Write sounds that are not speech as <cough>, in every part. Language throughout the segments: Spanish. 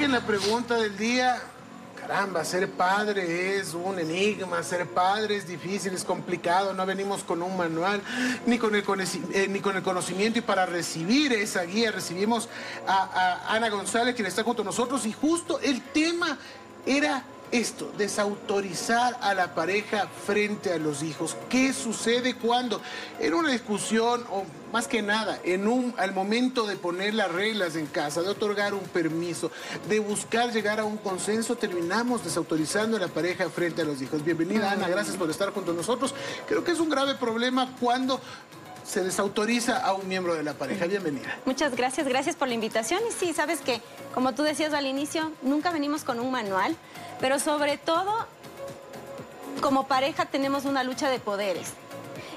que en la pregunta del día, caramba, ser padre es un enigma, ser padre es difícil, es complicado, no venimos con un manual ni con el, eh, conocimiento y para recibir esa guía recibimos a Ana González, quien está junto a nosotros y justo el tema era esto, desautorizar a la pareja frente a los hijos. ¿Qué sucede cuando en una discusión o más que nada en un al momento de poner las reglas en casa, de otorgar un permiso, de buscar llegar a un consenso, terminamos desautorizando a la pareja frente a los hijos? Bienvenida Ana, gracias por estar junto a nosotros. Creo que es un grave problema cuando se desautoriza a un miembro de la pareja. Bienvenida. Muchas gracias, gracias por la invitación. Y sí, sabes que, como tú decías al inicio, nunca venimos con un manual, pero sobre todo, como pareja tenemos una lucha de poderes.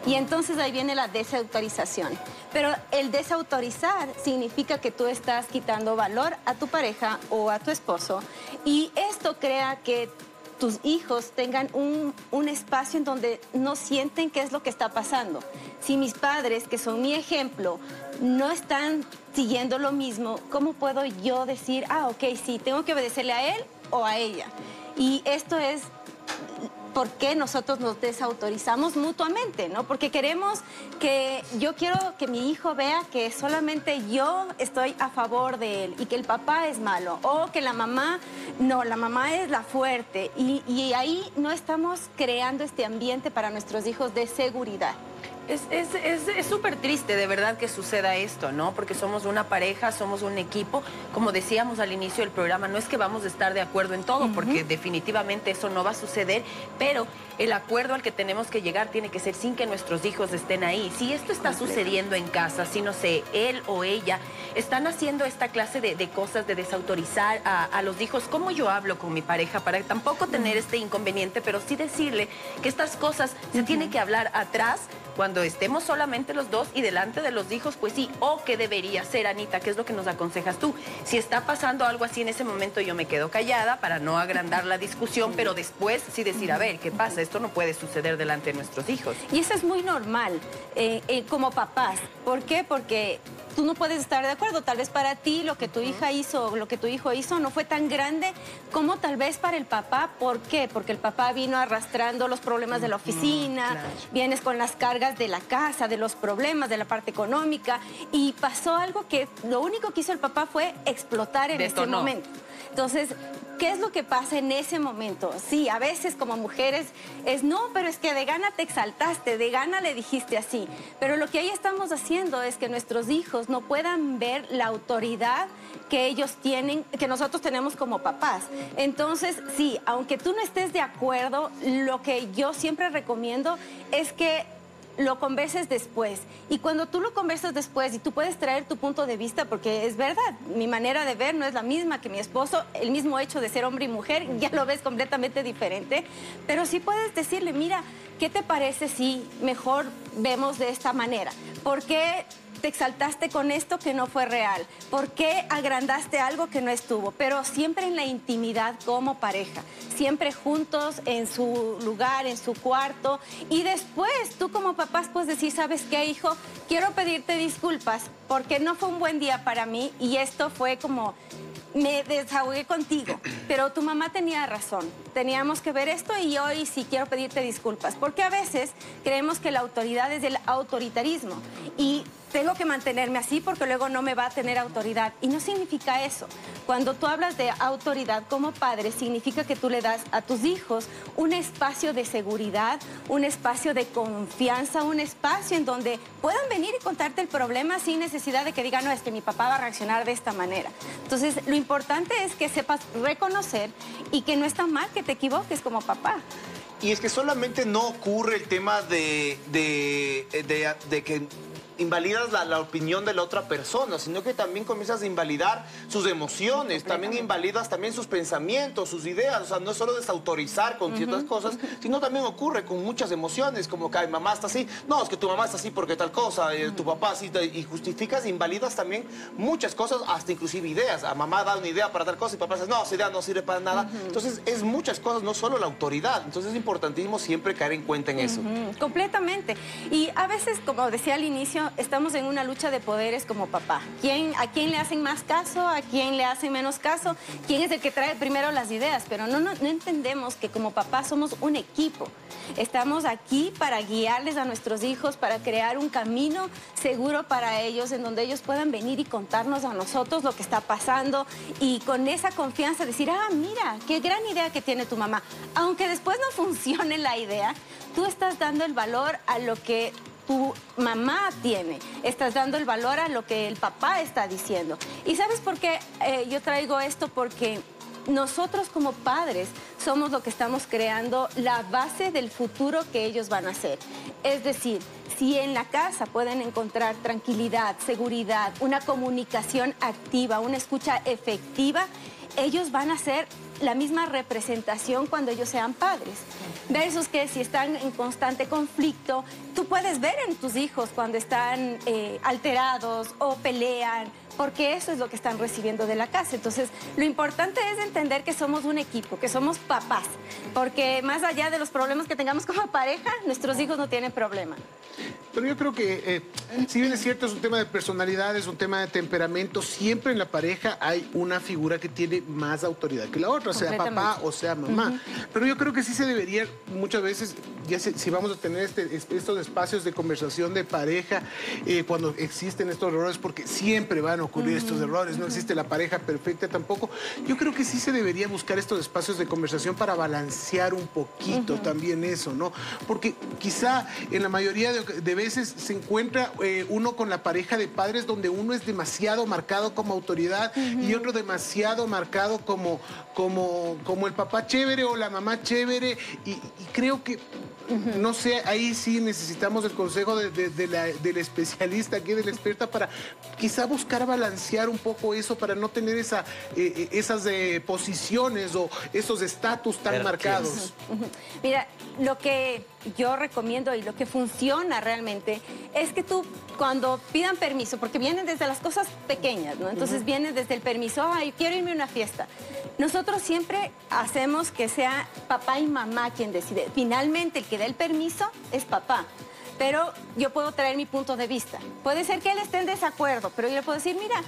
Y entonces ahí viene la desautorización. Pero el desautorizar significa que tú estás quitando valor a tu pareja o a tu esposo. Y esto crea que tus hijos tengan un, un, espacio en donde no sienten qué es lo que está pasando. Si mis padres, que son mi ejemplo, no están siguiendo lo mismo, ¿cómo puedo yo decir, ah, ok, sí, tengo que obedecerle a él o a ella? Y esto es por qué nosotros nos desautorizamos mutuamente, ¿no? Porque queremos que yo quiero que mi hijo vea que solamente yo estoy a favor de él y que el papá es malo o que la mamá, no, la mamá es la fuerte y, y ahí no estamos creando este ambiente para nuestros hijos de seguridad. Es súper triste de verdad que suceda esto, ¿no? Porque somos una pareja, somos un equipo. Como decíamos al inicio del programa, no es que vamos a estar de acuerdo en todo, porque definitivamente eso no va a suceder, pero el acuerdo al que tenemos que llegar tiene que ser sin que nuestros hijos estén ahí. Si esto está sucediendo en casa, si no sé, él o ella están haciendo esta clase de, cosas de desautorizar a, los hijos, ¿cómo yo hablo con mi pareja para tampoco tener este inconveniente, pero sí decirle que estas cosas se tienen que hablar atrás cuando estemos solamente los dos y delante de los hijos, pues sí, o qué debería ser, Anita, ¿qué es lo que nos aconsejas tú? Si está pasando algo así en ese momento, yo me quedo callada para no agrandar la discusión, pero después sí decir, a ver, ¿qué pasa? Esto no puede suceder delante de nuestros hijos. Y eso es muy normal eh, eh, como papás. ¿Por qué? Porque tú no puedes estar de acuerdo. Tal vez para ti lo que tu hija hizo, lo que tu hijo hizo no fue tan grande como tal vez para el papá. ¿Por qué? Porque el papá vino arrastrando los problemas de la oficina, vienes con las cargas de la casa, de los problemas, de la parte económica y pasó algo que lo único que hizo el papá fue explotar en ese momento. Entonces, ¿qué es lo que pasa en ese momento? Sí, a veces como mujeres es, no, pero es que de gana te exaltaste, de gana le dijiste así. Pero lo que ahí estamos haciendo es que nuestros hijos no puedan ver la autoridad que ellos tienen, que nosotros tenemos como papás. Entonces, sí, aunque tú no estés de acuerdo, lo que yo siempre recomiendo es que lo converses después. Y cuando tú lo conversas después y tú puedes traer tu punto de vista, porque es verdad, mi manera de ver no es la misma que mi esposo, el mismo hecho de ser hombre y mujer, <laughs> ya lo ves completamente diferente, pero sí puedes decirle, mira, ¿qué te parece si mejor vemos de esta manera? ¿Por qué te exaltaste con esto que no fue real? ¿Por qué agrandaste algo que no estuvo? Pero siempre en la intimidad como pareja, siempre juntos en su lugar, en su cuarto. Y después tú como papás puedes decir, ¿sabes qué, hijo? Quiero pedirte disculpas porque no fue un buen día para mí y esto fue como me desahogué contigo, pero tu mamá tenía razón. Teníamos que ver esto y hoy sí quiero pedirte disculpas, porque a veces creemos que la autoridad es el autoritarismo y tengo que mantenerme así porque luego no me va a tener autoridad. Y no significa eso. Cuando tú hablas de autoridad como padre, significa que tú le das a tus hijos un espacio de seguridad, un espacio de confianza, un espacio en donde puedan venir y contarte el problema sin necesidad de que digan, no, es que mi papá va a reaccionar de esta manera. Entonces, lo importante es que sepas reconocer y que no está mal que te equivoques como papá. Y es que solamente no ocurre el tema de, de, de, de que invalidas la, opinión de la otra persona, sino que también comienzas a invalidar sus emociones, también invalidas también sus pensamientos, sus ideas, o sea, no es solo desautorizar con ciertas cosas, sino también ocurre con muchas emociones, como que mamá está así, no, es que tu mamá está así porque tal cosa, eh, tu papá así, y justificas, invalidas también muchas cosas, hasta inclusive ideas, a mamá da una idea para tal cosa y papá dice, no, esa idea no sirve para nada, entonces es muchas cosas, no solo la autoridad, entonces es importantísimo siempre caer en cuenta en eso. Completamente, y a veces, como decía al inicio, estamos en una lucha de poderes como papá. ¿Quién, ¿A quién le hacen más caso? ¿A quién le hacen menos caso? ¿Quién es el que trae primero las ideas? Pero no, no, no entendemos que como papá somos un equipo. Estamos aquí para guiarles a nuestros hijos, para crear un camino seguro para ellos, en donde ellos puedan venir y contarnos a nosotros lo que está pasando y con esa confianza decir, ah, mira, qué gran idea que tiene tu mamá. Aunque después no funcione la idea, tú estás dando el valor a lo que tu mamá tiene. Estás dando el valor a lo que el papá está diciendo. ¿Y sabes por qué eh, yo traigo esto? Porque nosotros como padres somos lo que estamos creando la base del futuro que ellos van a ser. Es decir, si en la casa pueden encontrar tranquilidad, seguridad, una comunicación activa, una escucha efectiva, ellos van a ser la misma representación cuando ellos sean padres. Versus que si están en constante conflicto, tú puedes ver en tus hijos cuando están eh, alterados o pelean porque eso es lo que están recibiendo de la casa. Entonces, lo importante es entender que somos un equipo, que somos papás, porque más allá de los problemas que tengamos como pareja, nuestros hijos no tienen problema. Pero yo creo que, eh, si bien es cierto, es un tema de personalidad, es un tema de temperamento, siempre en la pareja hay una figura que tiene más autoridad que la otra, sea papá o sea mamá. Pero yo creo que sí se debería, muchas veces, ya si vamos a tener este, estos espacios de conversación de pareja, eh, cuando existen estos errores, porque siempre van a ocurrir estos errores, no existe la pareja perfecta tampoco, yo creo que sí se debería buscar estos espacios de conversación para balancear un poquito también eso, ¿no? Porque quizá en la mayoría de, veces se encuentra eh, uno con la pareja de padres donde uno es demasiado marcado como autoridad y otro demasiado marcado como, como, como el papá chévere o la mamá chévere. Y creo que no sé, ahí sí necesitamos el consejo de, la, del especialista aquí, de la experta, para quizá buscar balancear un poco eso, para no tener esa, eh, eh, esas eh, posiciones o esos estatus tan marcados. Mira, lo que yo recomiendo y lo que funciona realmente es que tú cuando pidan permiso, porque vienen desde las cosas pequeñas, ¿no? Entonces viene desde el permiso, ay, quiero irme a una fiesta. Nosotros siempre hacemos que sea papá y mamá quien decide. Finalmente el que da el permiso es papá. Pero yo puedo traer mi punto de vista. Puede ser que él esté en desacuerdo, pero yo le puedo decir, mira,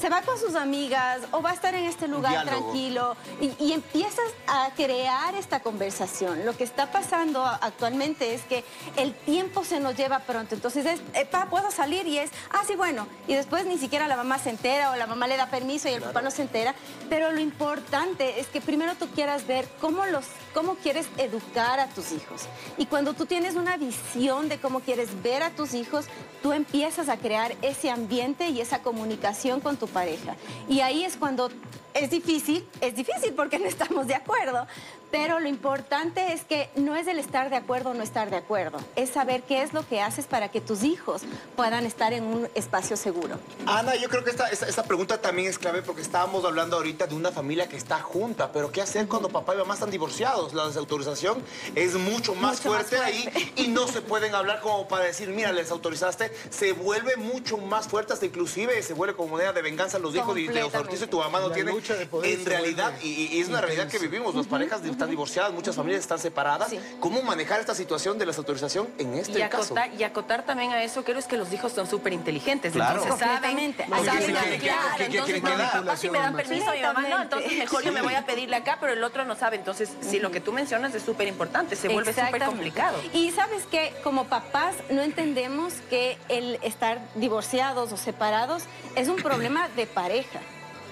se va con sus amigas o va a estar en este lugar tranquilo y, empiezas a crear esta conversación. Lo que está pasando actualmente es que el tiempo se nos lleva pronto. Entonces es, pa, puedo salir y es, ah, sí, bueno. Y después ni siquiera la mamá se entera o la mamá le da permiso y el papá no se entera. Pero lo importante es que primero tú quieras ver cómo, los, cómo quieres educar a tus hijos. Y cuando tú tienes una visión de cómo quieres ver a tus hijos, tú empiezas a crear ese ambiente y esa comunicación con pareja. Y ahí es cuando es difícil, es difícil porque <laughs> no estamos de acuerdo, pero lo importante es que no es el estar de acuerdo o no estar de acuerdo, es saber qué es lo que haces para que tus hijos puedan estar en un espacio seguro. Ana, yo creo que esta, esta, pregunta también es clave porque estábamos hablando ahorita de una familia que está junta, pero ¿qué hacer cuando papá y mamá están divorciados? La desautorización es mucho más, fuerte, ahí y no <laughs> se pueden hablar como para decir, mira, les autorizaste, se vuelve mucho más fuerte, hasta inclusive se vuelve como moneda de venganza los hijos y los autoriza tu mamá no tiene. En realidad, y, es una realidad que vivimos, las parejas están divorciadas, muchas familias están separadas. ¿Cómo manejar esta situación de la autorización en este y caso? Y acotar también a eso, creo es que los hijos son súper inteligentes. Claro. Entonces saben, papá si me dan permiso, mi mamá no, entonces mejor yo me voy a pedirle acá, pero el otro no sabe. Entonces, si lo que tú mencionas es súper importante, se vuelve súper complicado. Y sabes que como papás no entendemos que el estar divorciados o separados es un problema de pareja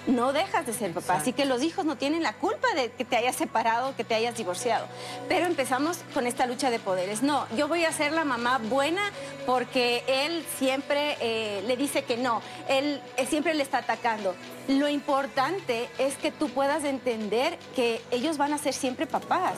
no dejas de ser papá. Así que los hijos no tienen la culpa de que te hayas separado, que te hayas divorciado. Pero empezamos con esta lucha de poderes. No, yo voy a ser la mamá buena porque él siempre eh, le dice que no, él eh, siempre le está atacando. Lo importante es que tú puedas entender que ellos van a ser siempre papás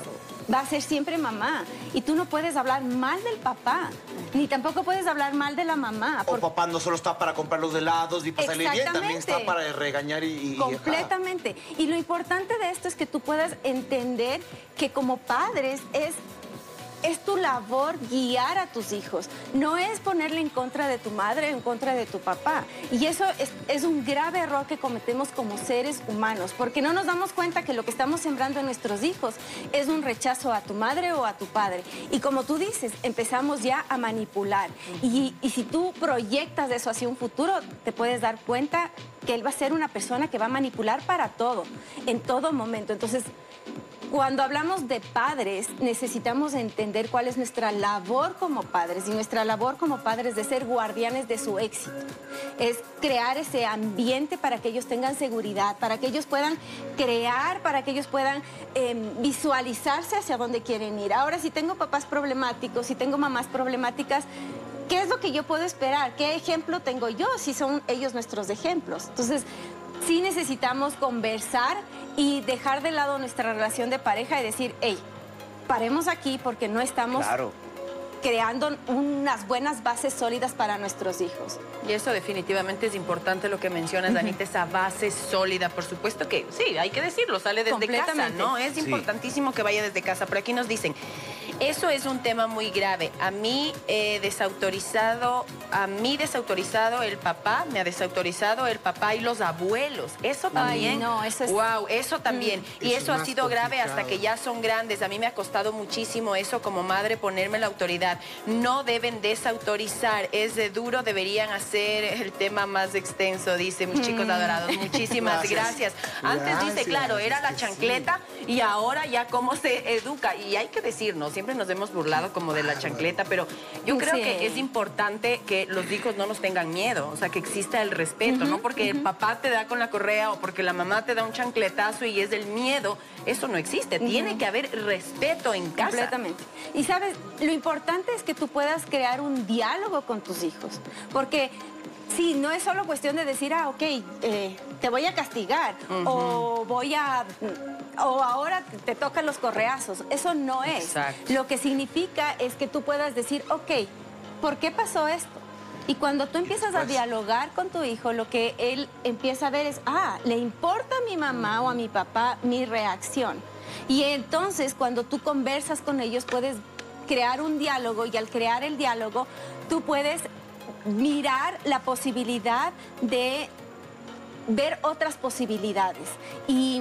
va a ser siempre mamá. Y tú no puedes hablar mal del papá, ni tampoco puedes hablar mal de la mamá. O papá no solo está para comprar los helados y pasarle bien, también está para regañar y... Completamente. Y lo importante de esto es que tú puedas entender que como padres es es tu labor guiar a tus hijos. No es ponerle en contra de tu madre, en contra de tu papá. Y eso es, un grave error que cometemos como seres humanos, porque no nos damos cuenta que lo que estamos sembrando en nuestros hijos es un rechazo a tu madre o a tu padre. Y como tú dices, empezamos ya a manipular. Y, y si tú proyectas eso hacia un futuro, te puedes dar cuenta que él va a ser una persona que va a manipular para todo, en todo momento. Entonces, cuando hablamos de padres, necesitamos entender cuál es nuestra labor como padres. Y nuestra labor como padres de ser guardianes de su éxito. Es crear ese ambiente para que ellos tengan seguridad, para que ellos puedan crear, para que ellos puedan eh, visualizarse hacia dónde quieren ir. Ahora, si tengo papás problemáticos, si tengo mamás problemáticas, ¿qué es lo que yo puedo esperar? ¿Qué ejemplo tengo yo si son ellos nuestros ejemplos? Entonces, sí necesitamos conversar y dejar de lado nuestra relación de pareja y decir, hey, paremos aquí porque no estamos Claro. creando unas buenas bases sólidas para nuestros hijos. Y eso definitivamente es importante lo que mencionas, Danita, esa base sólida. Por supuesto que sí, hay que decirlo, sale desde casa. ¿no? Es Sí. importantísimo que vaya desde casa. Pero aquí nos dicen, eso es un tema muy grave. A mí eh, desautorizado, a mí desautorizado el papá, me ha desautorizado el papá y los abuelos. Eso también. no, eso es- Wow, eso también. y Eso eso es ha sido grave hasta que ya son grandes. A mí me ha costado muchísimo eso como madre ponerme la autoridad. No deben desautorizar. Es de duro, deberían hacer el tema más extenso, dice mis chicos adorados. Muchísimas <laughs> gracias. Antes dice, claro, era la chancleta y ahora ya cómo se educa. Y hay que decirnos, siempre nos hemos burlado como de la chancleta, pero yo creo Sí. que es importante que los hijos no nos tengan miedo, o sea, que exista el respeto, no porque el papá te da con la correa o porque la mamá te da un chancletazo y es del miedo, eso no existe. Tiene que haber respeto en casa. Completamente. Y sabes, lo importante es que tú puedas crear un diálogo con tus hijos. Porque sí, no es solo cuestión de decir, ah, ok, eh, te voy a castigar o voy a... o ahora te tocan los correazos. Eso no es. Exacto. Lo que significa es que tú puedas decir, ok, ¿por qué pasó esto? Y cuando tú empiezas a Pues- dialogar con tu hijo, lo que él empieza a ver es, ah, le importa a mi mamá o a mi papá mi reacción. Y entonces cuando tú conversas con ellos puedes crear un diálogo y al crear el diálogo tú puedes mirar la posibilidad de ver otras posibilidades. Y,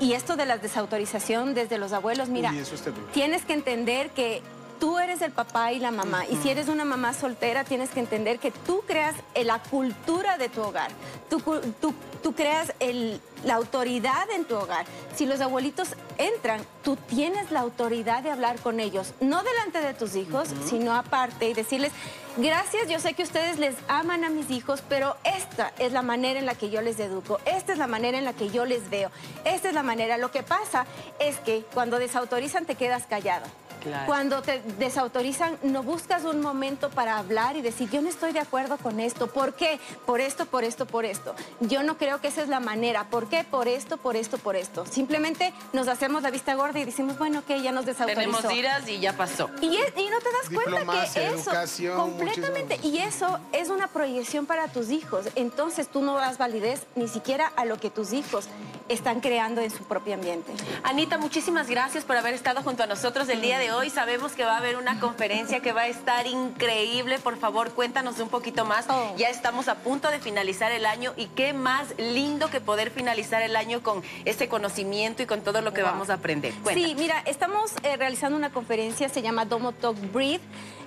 y esto de la desautorización desde los abuelos, mira, Uy, eso tienes que entender que tú eres el papá y la mamá. Y si eres una mamá soltera, tienes que entender que tú creas la cultura de tu hogar. Tú, cu- tú- tú creas el- la autoridad en tu hogar. Si los abuelitos entran, tú tienes la autoridad de hablar con ellos. No delante de tus hijos, sino aparte y decirles, gracias, yo sé que ustedes les aman a mis hijos, pero esta es la manera en la que yo les educo. Esta es la manera en la que yo les veo. Esta es la manera. Lo que pasa es que cuando desautorizan te quedas callado. Claro. Cuando te desautorizan, no buscas un momento para hablar y decir, yo no estoy de acuerdo con esto. ¿Por qué? Por esto, por esto, por esto. Yo no creo que esa es la manera. ¿Por qué? Por esto, por esto, por esto. Simplemente nos hacemos la vista gorda y decimos, bueno, ok, ya nos desautorizó. Tenemos iras y ya pasó. Y, es- y no te das cuenta que eso, educación, completamente, muchísimo. y eso es una proyección para tus hijos. Entonces tú no das validez ni siquiera a lo que tus hijos están creando en su propio ambiente. Anita, muchísimas gracias por haber estado junto a nosotros el día de hoy. Sabemos que va a haber una conferencia que va a estar increíble. Por favor, cuéntanos un poquito más. Oh. Ya estamos a punto de finalizar el año y qué más lindo que poder finalizar el año con este conocimiento y con todo lo que Wow. vamos a aprender. Cuéntanos. Sí, mira, estamos eh, realizando una conferencia, se llama Domo Talk Breathe.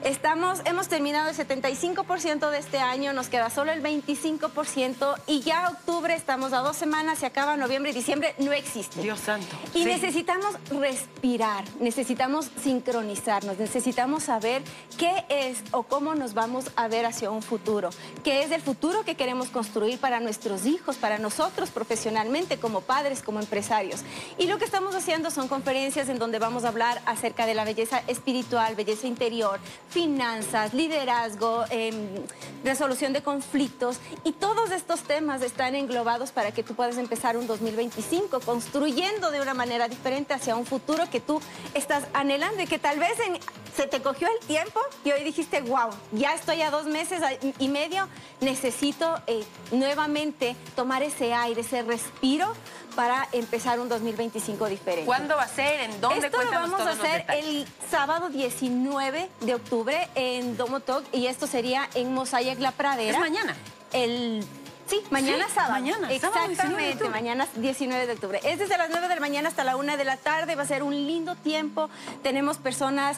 Estamos, hemos terminado el 75% de este año, nos queda solo el 25% y ya octubre, estamos a dos semanas, se acaba noviembre y diciembre, no existe. Dios santo. Y Sí. necesitamos respirar, necesitamos sincronizarnos, necesitamos saber qué es o cómo nos vamos a ver hacia un futuro, qué es el futuro que queremos construir para nuestros hijos, para nosotros profesionalmente, como padres, como empresarios. Y lo que estamos haciendo son conferencias en donde vamos a hablar acerca de la belleza espiritual, belleza interior, finanzas, liderazgo, em, resolución de conflictos y todos estos temas están englobados para que tú puedas empezar un 2020 2025, construyendo de una manera diferente hacia un futuro que tú estás anhelando y que tal vez se te cogió el tiempo y hoy dijiste, wow, ya estoy a dos meses y medio, necesito eh, nuevamente tomar ese aire, ese respiro para empezar un 2025 diferente. ¿Cuándo va a ser? ¿En dónde? Esto lo vamos a hacer el sábado 19 de octubre en Domo Talk y esto sería en Mosaic La Pradera. ¿Es mañana? El Sí, mañana sábado. Mañana, Exactamente, mañana 19 de octubre. Es desde las 9 de la mañana hasta la 1 de la tarde. Va a ser un lindo tiempo. Tenemos personas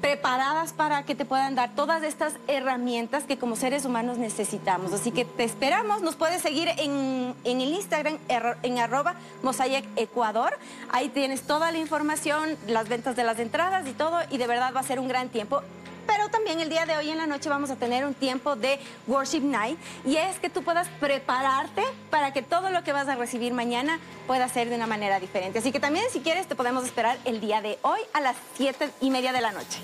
preparadas para que te puedan dar todas estas herramientas que como seres humanos necesitamos. Así que te esperamos, nos puedes seguir en, el Instagram en arroba Mosaic Ecuador. Ahí tienes toda la información, las ventas de las entradas y todo, y de verdad va a ser un gran tiempo pero también el día de hoy en la noche vamos a tener un tiempo de Worship Night y es que tú puedas prepararte para que todo lo que vas a recibir mañana pueda ser de una manera diferente. Así que también si quieres te podemos esperar el día de hoy a las siete y media de la noche.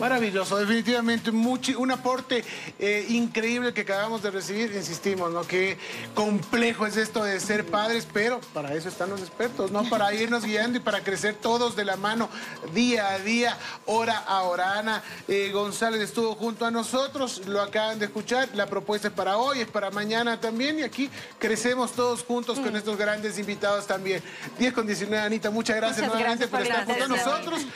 Maravilloso, definitivamente un aporte eh, increíble que acabamos de recibir, insistimos, ¿no? Qué complejo es esto de ser padres, pero para eso están los expertos, ¿no? Para irnos guiando y para crecer todos de la mano día a día, hora a hora. Ana eh, González estuvo junto a nosotros, lo acaban de escuchar, la propuesta es para hoy, es para mañana también y aquí crecemos todos juntos con estos grandes invitados también. 10 con 19, Anita, muchas gracias nuevamente por estar junto a nosotros.